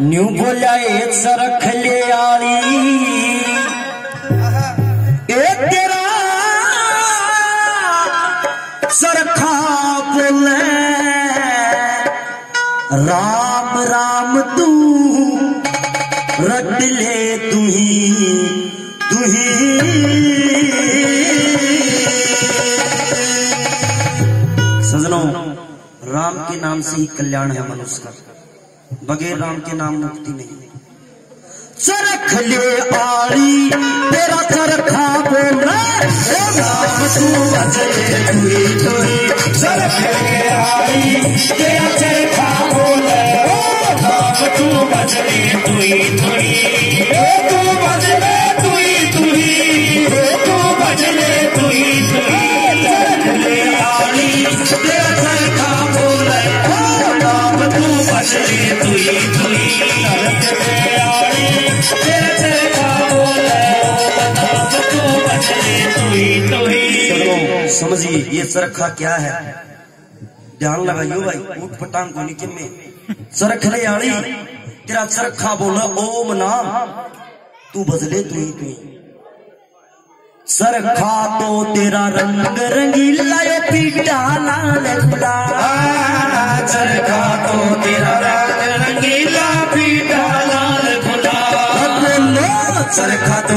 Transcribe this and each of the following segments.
New बोलिया एक सरख ले आली एक तेरा सरखा बोले राम राम, तू रट ले तू ही तू ही सजनों, राम के नाम से ही कल्याण है मनुष्य का। बगैर राम के नाम मुक्ति नहीं। चरख ले आड़ी समझिए ये चरखा क्या है? ध्यान लगाइयो भाई ऊट पटांग को नीचे में। चरख ले तेरा चरखा बोला ओम नाम। तू बदले तू ही तू सरखा तो तेरा रंग रंगीला यो पीटा लाल चरखा तो तेरा रंग रंगीला पीटा लाल चरखा तो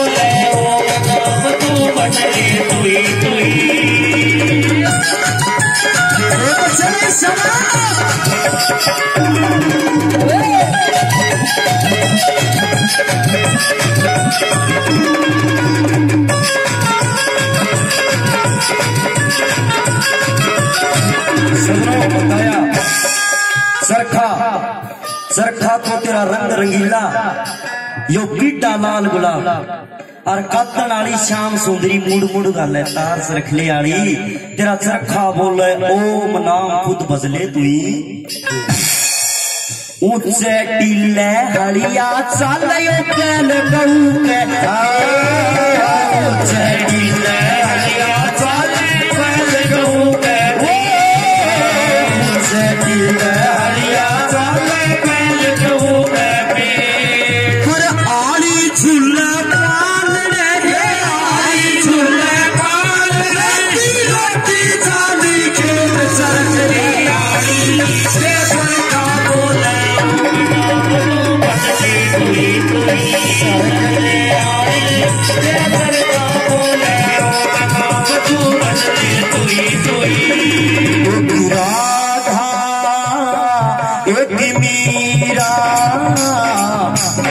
रंगीला यो पीटा लाल गुलाब। और कातन आली शाम सुंदरी मुड़ मुड़ गल है तारस सरखले आली। तेरा चरखा बोले, ओम नाम खुद बजले तुई। ऊँचे टीले हरिया चल यो कैल कहू के ऊँचे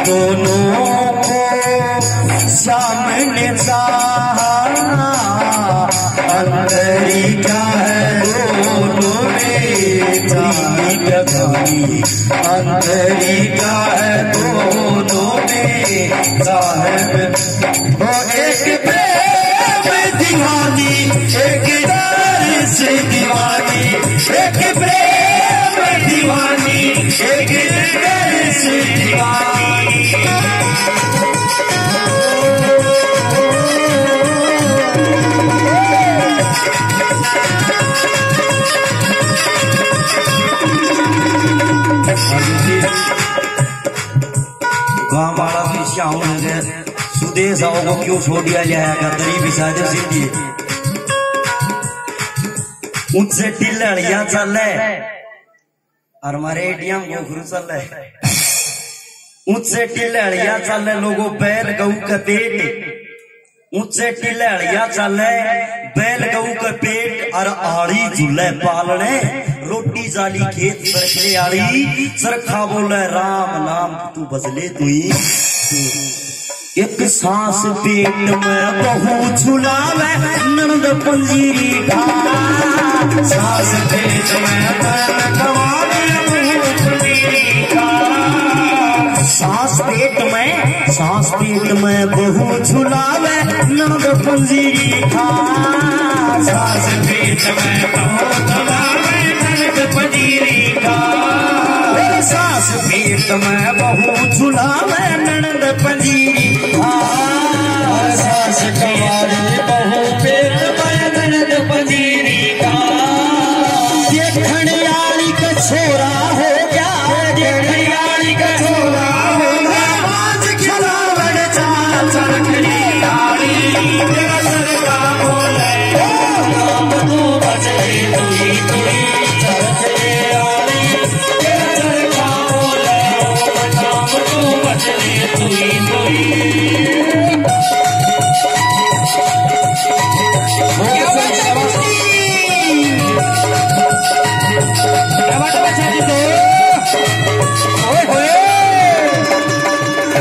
दोनों को सामने चाहा में का है दोनों सुदेश आओ को क्यों छोड़ दिया जाएगा गरीबी शायद सिंधी उनसे टिल्लड़िया चल है और हमारे एटीएम को घुर चल है उनसे टिल्लड़िया चल है लोगों बैल गऊ का पेट। ऊँचे टिल्लड़िया चल है बैल गऊ का पेट। और आड़ी झूले पालने, रोटी जाली खेत सरखले आड़ी सरखा बोले, राम, नाम, तू बजले तुई एक सांस पेट में बहु झुलावे नंद पंजीरी खा सांस पेट में बहु पंजीरी सांस पेट में, सांस पेट में बहु झुलावे नंद पंजीरी खा सास पेट में बहुत लावे नरक पनीरी का सांस पेट में बहु झुलावे छोरा हो गया हरियाली का छोरा होगा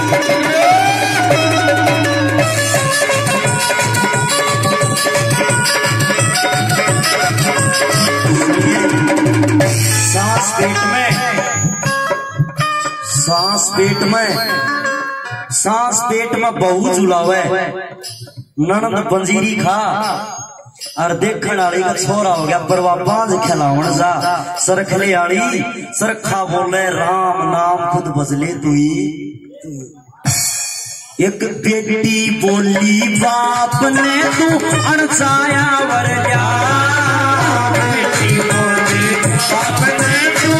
सांस पेट में। सांस पेट में। बहु झुलावे। ननद पंजीरी खा। और देखण वाली का छोरा हो गया, परवा बाँध खिलावन जा। सरखले आली, सरखा बोले, राम नाम खुद बजले तुई। एक बेटी बोली, बाप ने तू अड़साया वर जा बेटी बाप ने तू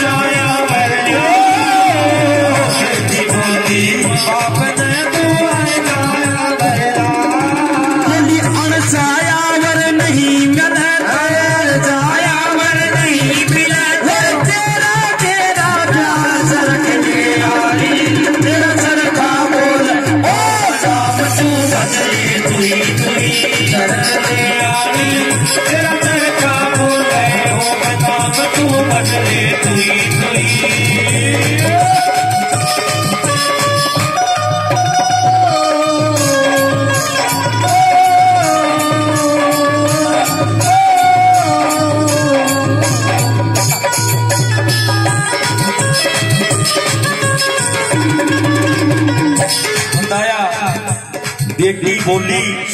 जाया मरियो खेती बोली बाप सरखा बोल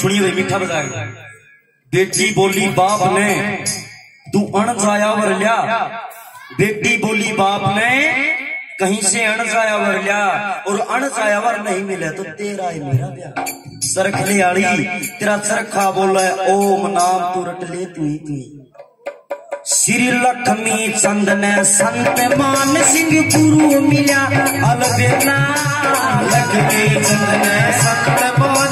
सुनिए भाई मीठा बजाए। बेटी बोली बाप ने, तू अण जाया वर लिया बेटी बोली बाप ने, कहीं से अण जाया वर लिया और अण जाया वर नहीं मिले तो तेरा ही मेरा ब्याह सरखली आड़ी, तेरा चरखा बोला, ओम नाम तू रट ले तू ही, तू श्री लक्ष्मी चंद ने संत मान सिंह गुरु मिला अलबेला लक्ष्मी चंद ने संत मान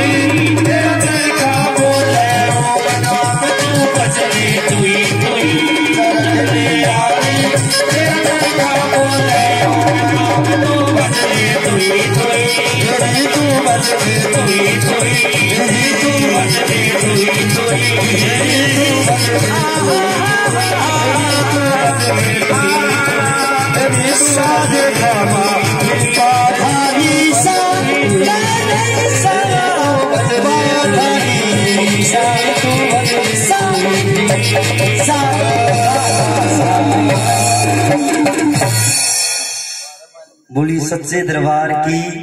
तुई तेरी तू बचले तुई तेरी तू बचले तुई तेरी तू साधे खामा सच्चे दरबार की